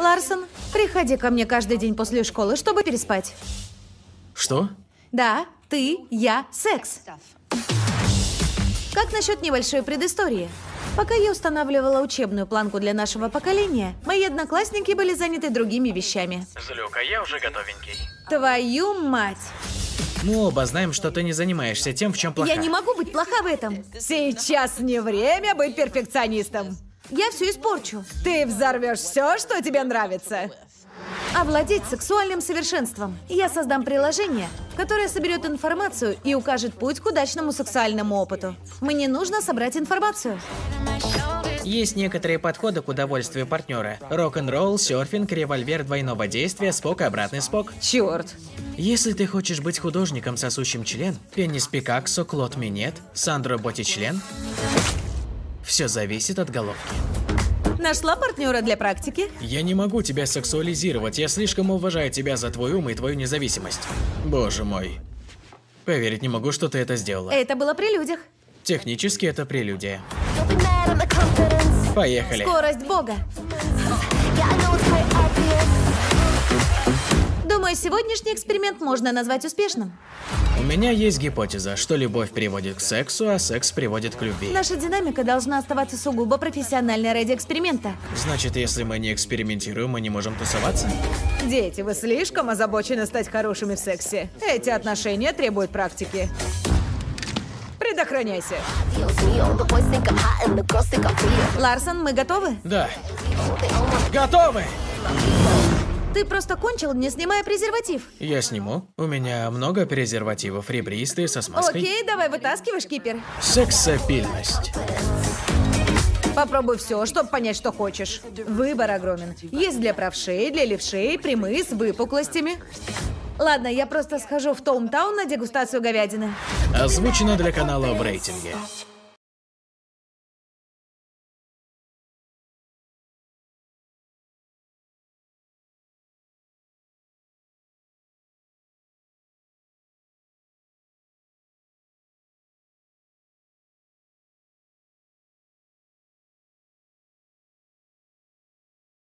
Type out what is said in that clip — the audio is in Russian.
Ларсон, приходи ко мне каждый день после школы, чтобы переспать. Что? Да, ты, я, секс. Как насчет небольшой предыстории? Пока я устанавливала учебную планку для нашего поколения, мои одноклассники были заняты другими вещами. Злюка, я уже готовенький. Твою мать! Мы оба знаем, что ты не занимаешься тем, в чем плоха. Я не могу быть плоха в этом. Сейчас не время быть перфекционистом. Я все испорчу. Ты взорвешь все, что тебе нравится. Овладеть сексуальным совершенством. Я создам приложение, которое соберет информацию и укажет путь к удачному сексуальному опыту. Мне нужно собрать информацию. Есть некоторые подходы к удовольствию партнера. Рок-н-ролл, серфинг, револьвер двойного действия, спок, обратный спок. Черт. Если ты хочешь быть художником, сосущим член, Пеннис Пикаксо, Клод Минет, Сандро Боттичлен, все зависит от головки. Нашла партнера для практики? Я не могу тебя сексуализировать, я слишком уважаю тебя за твой ум и твою независимость. Боже мой. Поверить не могу, что ты это сделала. Это было при людях. Технически это прелюдия. Поехали. Скорость Бога. Думаю, сегодняшний эксперимент можно назвать успешным. У меня есть гипотеза, что любовь приводит к сексу, а секс приводит к любви. Наша динамика должна оставаться сугубо профессиональной ради эксперимента. Значит, если мы не экспериментируем, мы не можем тусоваться? Дети, вы слишком озабочены стать хорошими в сексе. Эти отношения требуют практики. Предохраняйся. Ларсон, мы готовы? Да. Готовы! Ты просто кончил, не снимая презерватив. Я сниму. У меня много презервативов, ребристые, со смазкой. Окей, давай вытаскивай шкипер. Сексапильность. Попробуй все, чтобы понять, что хочешь. Выбор огромен. Есть для правшей, для левшей, прямые с выпуклостями. Ладно, я просто схожу в Тоумтаун на дегустацию говядины. Озвучено для канала в рейтинге.